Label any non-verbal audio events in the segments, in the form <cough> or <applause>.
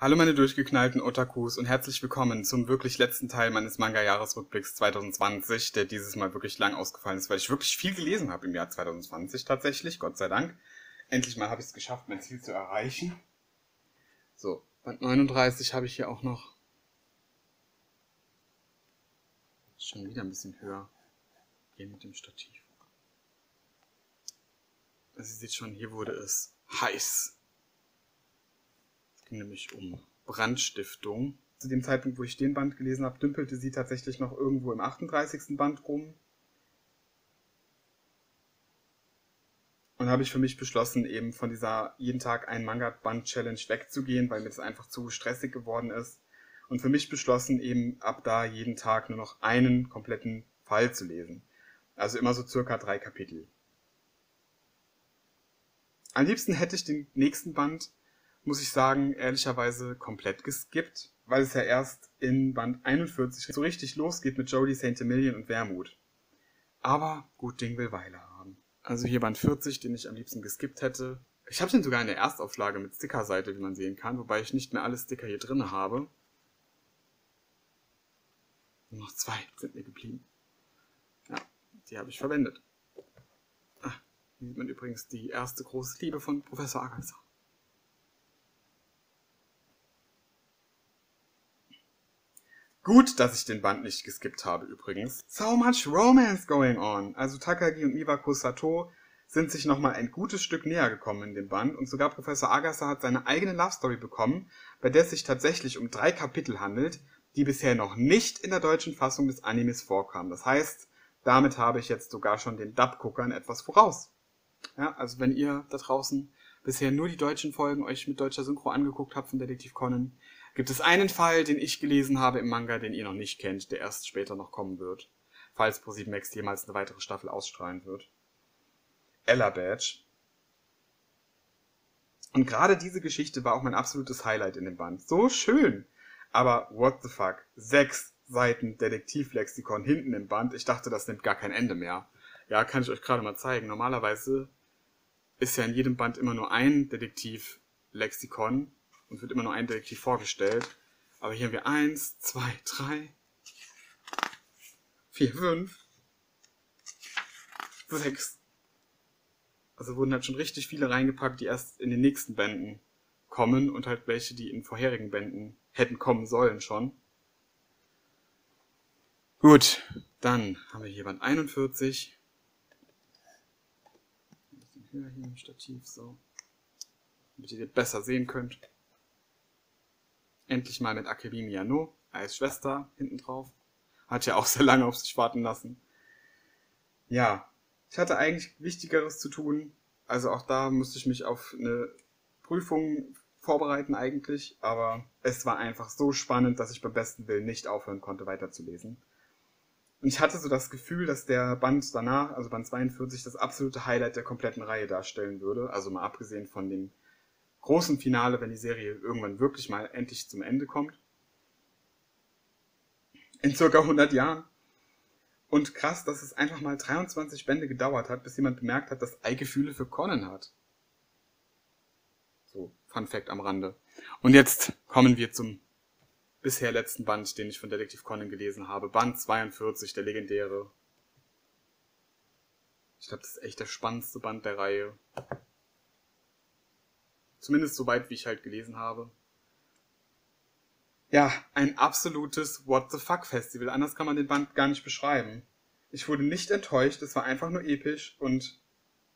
Hallo meine durchgeknallten Otakus und herzlich willkommen zum wirklich letzten Teil meines Manga-Jahresrückblicks 2020, der dieses Mal wirklich lang ausgefallen ist, weil ich wirklich viel gelesen habe im Jahr 2020 tatsächlich, Gott sei Dank. Endlich mal habe ich es geschafft, mein Ziel zu erreichen. So, Band 39 habe ich hier auch noch. Schon wieder ein bisschen höher. Gehen mit dem Stativ. Also ihr seht schon, hier wurde es heiß ging nämlich um Brandstiftung. Zu dem Zeitpunkt, wo ich den Band gelesen habe, dümpelte sie tatsächlich noch irgendwo im 38. Band rum. Und habe ich für mich beschlossen, eben von dieser jeden Tag ein Manga-Band-Challenge wegzugehen, weil mir das einfach zu stressig geworden ist. Und für mich beschlossen, eben ab da jeden Tag nur noch einen kompletten Fall zu lesen. Also immer so circa drei Kapitel. Am liebsten hätte ich den nächsten Band muss ich sagen, ehrlicherweise komplett geskippt, weil es ja erst in Band 41 so richtig losgeht mit Jodie St. Emilion und Wermut. Aber gut Ding will Weile haben. Also hier Band 40, den ich am liebsten geskippt hätte. Ich habe den sogar in der Erstauflage mit Stickerseite, wie man sehen kann, wobei ich nicht mehr alle Sticker hier drin habe. Nur noch zwei sind mir geblieben. Ja, die habe ich verwendet. Ah, hier sieht man übrigens die erste große Liebe von Professor Agasser. Gut, dass ich den Band nicht geskippt habe übrigens. So much romance going on. Also Takagi und Miwako Sato sind sich nochmal ein gutes Stück näher gekommen in dem Band und sogar Professor Agasa hat seine eigene Love Story bekommen, bei der es sich tatsächlich um drei Kapitel handelt, die bisher noch nicht in der deutschen Fassung des Animes vorkamen. Das heißt, damit habe ich jetzt sogar schon den Dub-Guckern etwas voraus. Ja, also wenn ihr da draußen bisher nur die deutschen Folgen euch mit deutscher Synchro angeguckt habt von Detektiv Conan, gibt es einen Fall, den ich gelesen habe im Manga, den ihr noch nicht kennt, der erst später noch kommen wird, falls ProSieben Max jemals eine weitere Staffel ausstrahlen wird. Ella Badge. Und gerade diese Geschichte war auch mein absolutes Highlight in dem Band. So schön! Aber what the fuck? Sechs Seiten Detektivlexikon hinten im Band. Ich dachte, das nimmt gar kein Ende mehr. Ja, kann ich euch gerade mal zeigen. Normalerweise ist ja in jedem Band immer nur ein Detektivlexikon und wird immer nur ein Detektiv vorgestellt. Aber hier haben wir eins, zwei, drei, vier, fünf, sechs. Also wurden halt schon richtig viele reingepackt, die erst in den nächsten Bänden kommen und halt welche, die in vorherigen Bänden hätten kommen sollen schon. Gut, dann haben wir hier Band 41. Ein bisschen höher hier im Stativ, so. Damit ihr besser sehen könnt. Endlich mal mit Akebi Miyano als Schwester hinten drauf. Hat ja auch sehr lange auf sich warten lassen. Ja, ich hatte eigentlich Wichtigeres zu tun. Also auch da musste ich mich auf eine Prüfung vorbereiten eigentlich. Aber es war einfach so spannend, dass ich beim besten Willen nicht aufhören konnte weiterzulesen. Und ich hatte so das Gefühl, dass der Band danach, also Band 42, das absolute Highlight der kompletten Reihe darstellen würde. Also mal abgesehen von dem großen Finale, wenn die Serie irgendwann wirklich mal endlich zum Ende kommt. In circa 100 Jahren. Und krass, dass es einfach mal 23 Bände gedauert hat, bis jemand bemerkt hat, dass Ei Gefühle für Conan hat. So, Fun Fact am Rande. Und jetzt kommen wir zum bisher letzten Band, den ich von Detektiv Conan gelesen habe. Band 42, der legendäre. Ich glaube, das ist echt der spannendste Band der Reihe. Zumindest so weit, wie ich halt gelesen habe. Ja, ein absolutes What the fuck Festival. Anders kann man den Band gar nicht beschreiben. Ich wurde nicht enttäuscht, es war einfach nur episch und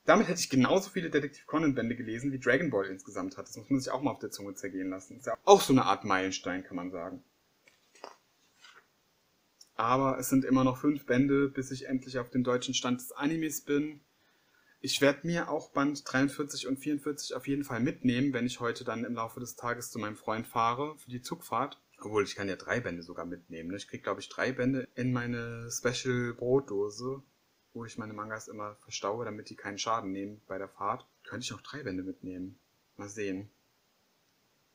damit hätte ich genauso viele Detektiv Conan Bände gelesen, wie Dragon Ball insgesamt hat. Das muss man sich auch mal auf der Zunge zergehen lassen. Ist ja auch so eine Art Meilenstein, kann man sagen. Aber es sind immer noch fünf Bände, bis ich endlich auf dem deutschen Stand des Animes bin. Ich werde mir auch Band 43 und 44 auf jeden Fall mitnehmen, wenn ich heute dann im Laufe des Tages zu meinem Freund fahre für die Zugfahrt. Obwohl, ich kann ja drei Bände sogar mitnehmen. Ne? Ich krieg, glaube ich, drei Bände in meine Special Brotdose, wo ich meine Mangas immer verstaue, damit die keinen Schaden nehmen bei der Fahrt. Könnte ich auch drei Bände mitnehmen. Mal sehen.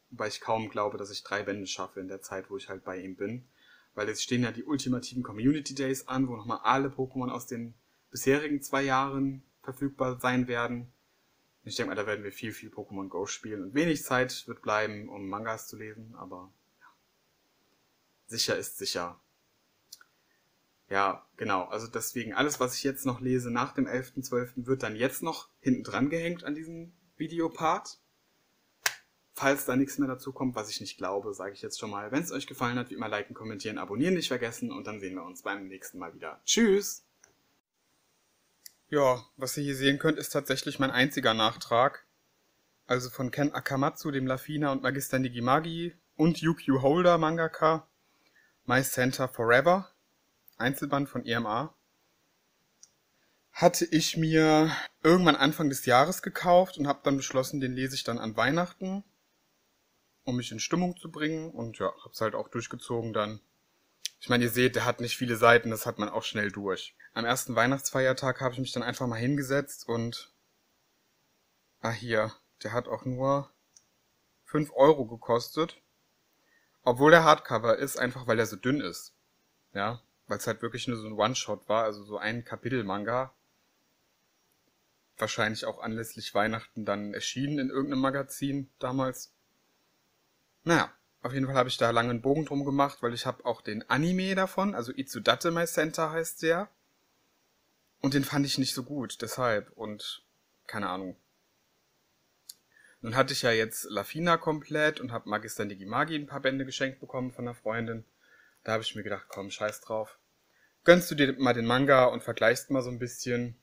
Wobei ich kaum glaube, dass ich drei Bände schaffe in der Zeit, wo ich halt bei ihm bin. Weil jetzt stehen ja die ultimativen Community Days an, wo nochmal alle Pokémon aus den bisherigen zwei Jahren verfügbar sein werden. Ich denke mal, da werden wir viel, viel Pokémon Go spielen und wenig Zeit wird bleiben, um Mangas zu lesen, aber ja. sicher ist sicher. Ja, genau. Also deswegen, alles, was ich jetzt noch lese nach dem 11.12. wird dann jetzt noch hinten dran gehängt an diesem Videopart. Falls da nichts mehr dazu kommt, was ich nicht glaube, sage ich jetzt schon mal. Wenn es euch gefallen hat, wie immer liken, kommentieren, abonnieren nicht vergessen und dann sehen wir uns beim nächsten Mal wieder. Tschüss! Ja, was ihr hier sehen könnt, ist tatsächlich mein einziger Nachtrag. Also von Ken Akamatsu, dem Lafina und Magister Nigimagi und Yukio Holder Mangaka. My Center Forever. Einzelband von EMA. Hatte ich mir irgendwann Anfang des Jahres gekauft und habe dann beschlossen, den lese ich dann an Weihnachten, um mich in Stimmung zu bringen. Und ja, hab's halt auch durchgezogen dann. Ich meine, ihr seht, der hat nicht viele Seiten, das hat man auch schnell durch am ersten Weihnachtsfeiertag habe ich mich dann einfach mal hingesetzt und ah hier, der hat auch nur 5 Euro gekostet. Obwohl der Hardcover ist, einfach weil er so dünn ist. Ja, weil es halt wirklich nur so ein One-Shot war, also so ein Kapitel-Manga. Wahrscheinlich auch anlässlich Weihnachten dann erschienen in irgendeinem Magazin damals. Naja, auf jeden Fall habe ich da lange einen Bogen drum gemacht, weil ich habe auch den Anime davon, also Itsudate My Center heißt der. Und den fand ich nicht so gut, deshalb. Und keine Ahnung. Nun hatte ich ja jetzt Lafina komplett und habe Magister Nigimagi ein paar Bände geschenkt bekommen von einer Freundin. Da habe ich mir gedacht, komm, scheiß drauf. Gönnst du dir mal den Manga und vergleichst mal so ein bisschen,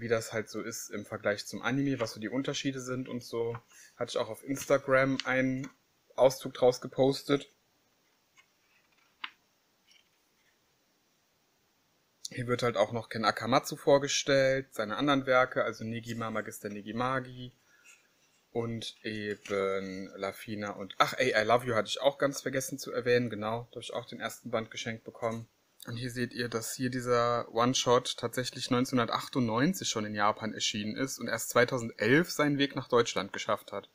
wie das halt so ist im Vergleich zum Anime, was so die Unterschiede sind und so. Hatte ich auch auf Instagram einen Auszug draus gepostet. Hier wird halt auch noch Ken Akamatsu vorgestellt, seine anderen Werke, also Negima, Magister Negimagi und eben Lafina und ach ey, I Love You hatte ich auch ganz vergessen zu erwähnen, genau, da habe ich auch den ersten Band geschenkt bekommen. Und hier seht ihr, dass hier dieser One-Shot tatsächlich 1998 schon in Japan erschienen ist und erst 2011 seinen Weg nach Deutschland geschafft hat.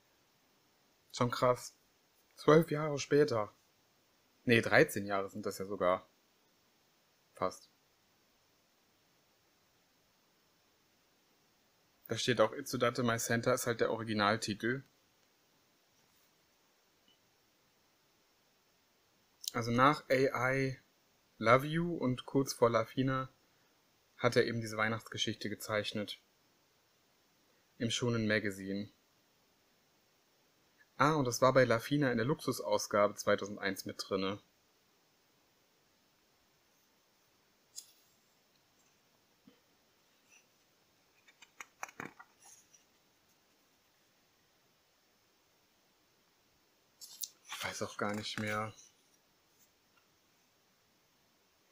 Schon krass. Zwölf Jahre später. Nee, 13 Jahre sind das ja sogar. Fast. Da steht auch Itsudate My Center ist halt der Originaltitel. Also nach AI Love You und kurz vor Lafina hat er eben diese Weihnachtsgeschichte gezeichnet. Im Shonen Magazine. Ah, und das war bei Lafina in der Luxusausgabe 2001 mit drinne. weiß auch gar nicht mehr,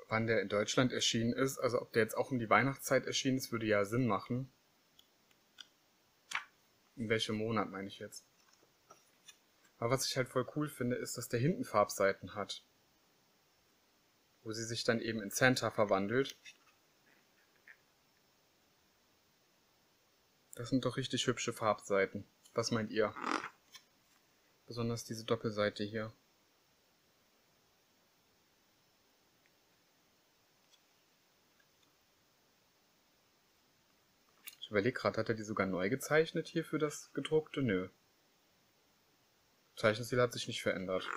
wann der in Deutschland erschienen ist. Also ob der jetzt auch um die Weihnachtszeit erschienen ist, würde ja Sinn machen. In welchem Monat meine ich jetzt? Aber was ich halt voll cool finde, ist, dass der hinten Farbseiten hat. Wo sie sich dann eben in Santa verwandelt. Das sind doch richtig hübsche Farbseiten. Was meint ihr? Besonders diese Doppelseite hier. Überlege gerade, hat er die sogar neu gezeichnet hier für das gedruckte? Nö. Zeichenstil hat sich nicht verändert.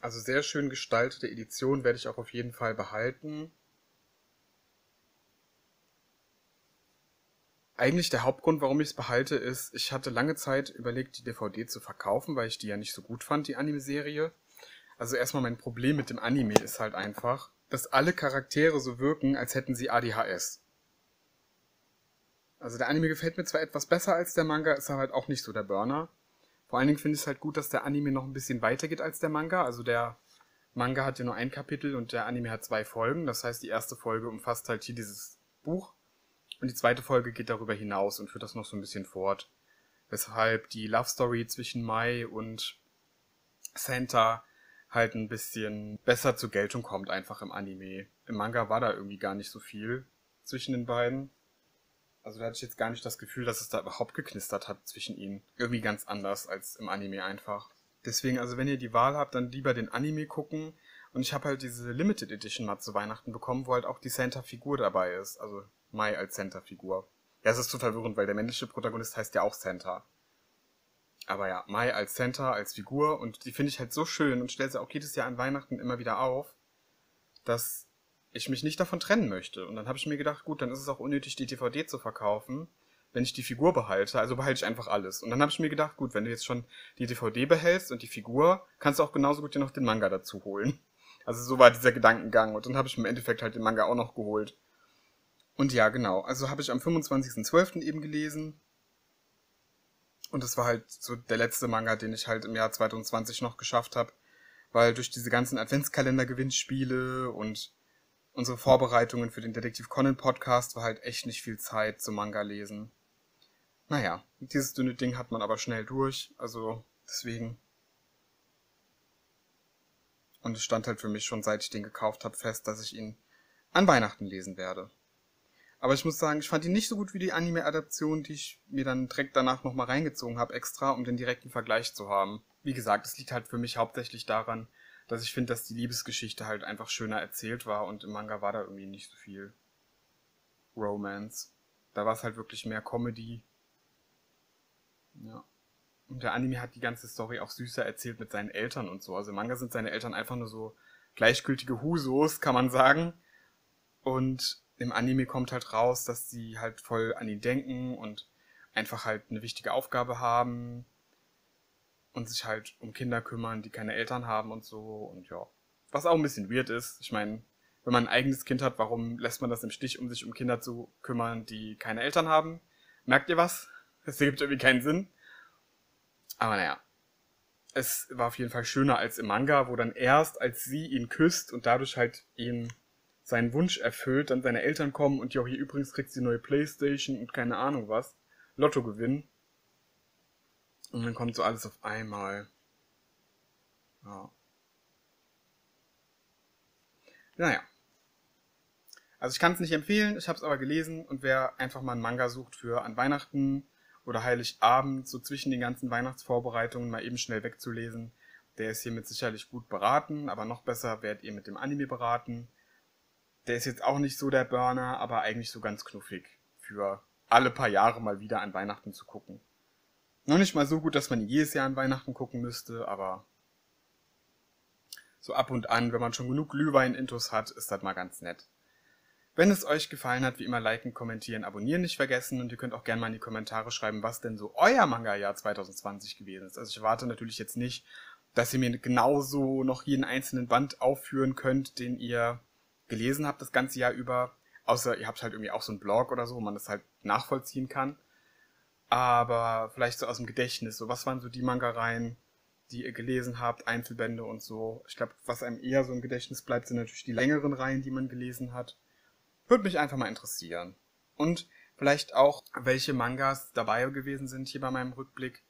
Also sehr schön gestaltete Edition werde ich auch auf jeden Fall behalten. Eigentlich der Hauptgrund, warum ich es behalte, ist, ich hatte lange Zeit überlegt, die DVD zu verkaufen, weil ich die ja nicht so gut fand, die Anime-Serie. Also erstmal mein Problem mit dem Anime ist halt einfach, dass alle Charaktere so wirken, als hätten sie ADHS. Also der Anime gefällt mir zwar etwas besser als der Manga, ist aber halt auch nicht so der Burner. Vor allen Dingen finde ich es halt gut, dass der Anime noch ein bisschen weiter geht als der Manga. Also der Manga hat ja nur ein Kapitel und der Anime hat zwei Folgen. Das heißt, die erste Folge umfasst halt hier dieses Buch und die zweite Folge geht darüber hinaus und führt das noch so ein bisschen fort. Weshalb die Love Story zwischen Mai und Santa halt ein bisschen besser zur Geltung kommt, einfach im Anime. Im Manga war da irgendwie gar nicht so viel zwischen den beiden. Also da hatte ich jetzt gar nicht das Gefühl, dass es da überhaupt geknistert hat zwischen ihnen. Irgendwie ganz anders als im Anime einfach. Deswegen, also wenn ihr die Wahl habt, dann lieber den Anime gucken. Und ich habe halt diese Limited Edition mal zu Weihnachten bekommen, wo halt auch die Santa-Figur dabei ist. Also Mai als Santa-Figur. Ja, es ist zu verwirrend, weil der männliche Protagonist heißt ja auch Santa. Aber ja, Mai als Santa, als Figur und die finde ich halt so schön und stelle sie auch jedes Jahr an Weihnachten immer wieder auf, dass ich mich nicht davon trennen möchte. Und dann habe ich mir gedacht, gut, dann ist es auch unnötig, die DVD zu verkaufen, wenn ich die Figur behalte. Also behalte ich einfach alles. Und dann habe ich mir gedacht, gut, wenn du jetzt schon die DVD behältst und die Figur, kannst du auch genauso gut dir noch den Manga dazu holen. Also so war dieser Gedankengang. Und dann habe ich im Endeffekt halt den Manga auch noch geholt. Und ja, genau. Also habe ich am 25.12. eben gelesen. Und das war halt so der letzte Manga, den ich halt im Jahr 2020 noch geschafft habe. Weil durch diese ganzen Adventskalender-Gewinnspiele und unsere Vorbereitungen für den Detektiv Conan Podcast war halt echt nicht viel Zeit zum Manga lesen. Naja, dieses dünne Ding hat man aber schnell durch, also deswegen. Und es stand halt für mich schon, seit ich den gekauft habe, fest, dass ich ihn an Weihnachten lesen werde. Aber ich muss sagen, ich fand ihn nicht so gut wie die Anime-Adaption, die ich mir dann direkt danach nochmal reingezogen habe, extra, um den direkten Vergleich zu haben. Wie gesagt, es liegt halt für mich hauptsächlich daran, dass ich finde, dass die Liebesgeschichte halt einfach schöner erzählt war und im Manga war da irgendwie nicht so viel Romance. Da war es halt wirklich mehr Comedy. Ja. Und der Anime hat die ganze Story auch süßer erzählt mit seinen Eltern und so. Also im Manga sind seine Eltern einfach nur so gleichgültige Husos, kann man sagen. Und im Anime kommt halt raus, dass sie halt voll an ihn denken und einfach halt eine wichtige Aufgabe haben und sich halt um Kinder kümmern, die keine Eltern haben und so und ja. Was auch ein bisschen weird ist. Ich meine, wenn man ein eigenes Kind hat, warum lässt man das im Stich, um sich um Kinder zu kümmern, die keine Eltern haben? Merkt ihr was? <laughs> Das ergibt irgendwie keinen Sinn. Aber naja. Es war auf jeden Fall schöner als im Manga, wo dann erst, als sie ihn küsst und dadurch halt ihn seinen Wunsch erfüllt, dann seine Eltern kommen und ja, hier übrigens kriegt sie neue Playstation und keine Ahnung was. Lotto gewinnen. Und dann kommt so alles auf einmal. Ja. Naja. Also ich kann es nicht empfehlen, ich habe es aber gelesen und wer einfach mal einen Manga sucht für an Weihnachten oder Heiligabend, so zwischen den ganzen Weihnachtsvorbereitungen mal eben schnell wegzulesen, der ist hiermit sicherlich gut beraten, aber noch besser werdet ihr mit dem Anime beraten. Der ist jetzt auch nicht so der Burner, aber eigentlich so ganz knuffig für alle paar Jahre mal wieder an Weihnachten zu gucken. Noch nicht mal so gut, dass man jedes Jahr an Weihnachten gucken müsste, aber so ab und an, wenn man schon genug Glühwein-Intos hat, ist das mal ganz nett. Wenn es euch gefallen hat, wie immer liken, kommentieren, abonnieren nicht vergessen und ihr könnt auch gerne mal in die Kommentare schreiben, was denn so euer Manga-Jahr 2020 gewesen ist. Also ich erwarte natürlich jetzt nicht, dass ihr mir genauso noch jeden einzelnen Band aufführen könnt, den ihr gelesen habt das ganze Jahr über. Außer ihr habt halt irgendwie auch so einen Blog oder so, wo man das halt nachvollziehen kann aber vielleicht so aus dem Gedächtnis. So, was waren so die Manga-Reihen, die ihr gelesen habt, Einzelbände und so. Ich glaube, was einem eher so im Gedächtnis bleibt, sind natürlich die längeren Reihen, die man gelesen hat. Würde mich einfach mal interessieren. Und vielleicht auch, welche Mangas dabei gewesen sind hier bei meinem Rückblick,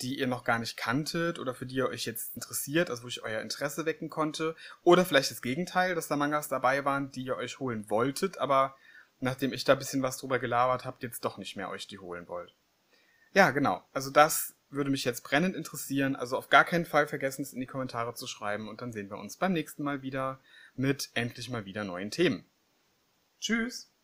die ihr noch gar nicht kanntet oder für die ihr euch jetzt interessiert, also wo ich euer Interesse wecken konnte. Oder vielleicht das Gegenteil, dass da Mangas dabei waren, die ihr euch holen wolltet, aber nachdem ich da ein bisschen was drüber gelabert habe, jetzt doch nicht mehr euch die holen wollt. Ja, genau. Also das würde mich jetzt brennend interessieren. Also auf gar keinen Fall vergessen es in die Kommentare zu schreiben und dann sehen wir uns beim nächsten Mal wieder mit endlich mal wieder neuen Themen. Tschüss!